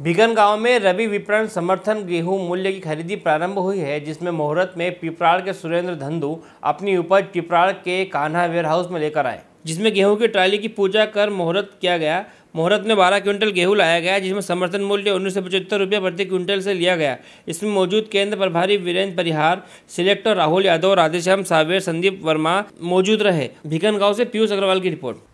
Vegan गाँव में रवि विपणन समर्थन गेहूँ मूल्य की खरीदी प्रारंभ हुई है, जिसमें मुहूर्त में पिपराड़ के सुरेंद्र धंधु अपनी उपज पिपराड़ के कान्हा वेयर हाउस में लेकर आए, जिसमें गेहूँ की ट्राली की पूजा कर मुहूर्त किया गया। मुहूर्त में 12 क्विंटल गेहूँ लाया गया, जिसमें समर्थन मूल्य उन्नीस सौ पचहत्तर रुपये प्रति क्विंटल से लिया गया। इसमें मौजूद केंद्र प्रभारी वीरेंद्र परिहार, सिलेक्टर राहुल यादव राधेश्याम सावेर संदीप वर्मा मौजूद रहे। भिगन गाँव से पीयूष अग्रवाल की रिपोर्ट।